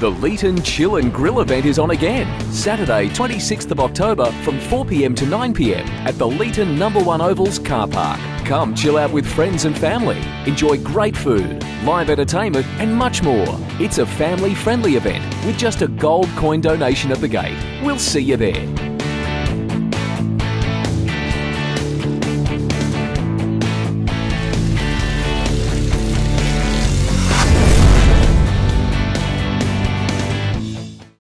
The Leeton Chill and Grill event is on again, Saturday, 26th of October from 4pm to 9pm at the Leeton Number 1 Ovals car park. Come chill out with friends and family, enjoy great food, live entertainment, and much more. It's a family friendly event with just a gold coin donation at the gate. We'll see you there.